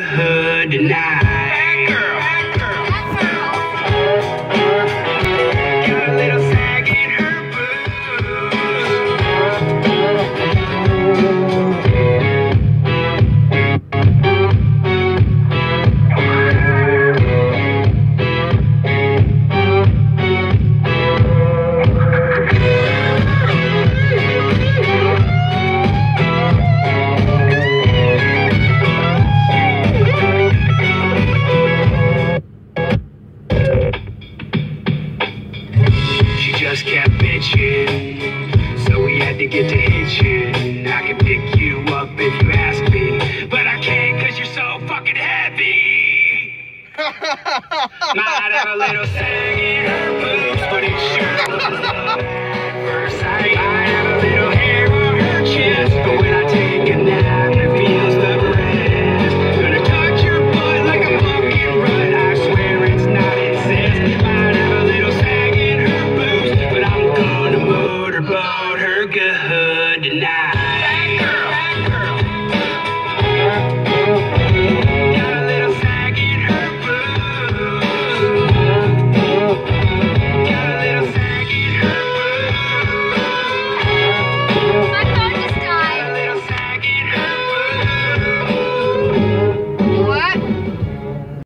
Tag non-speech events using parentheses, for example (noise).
hood tonight. Just kept bitching, so we had to get to hitching. I can pick you up if you ask me, but I can't cause you're so fucking heavy. (laughs) Might have a little sag neighborhood now.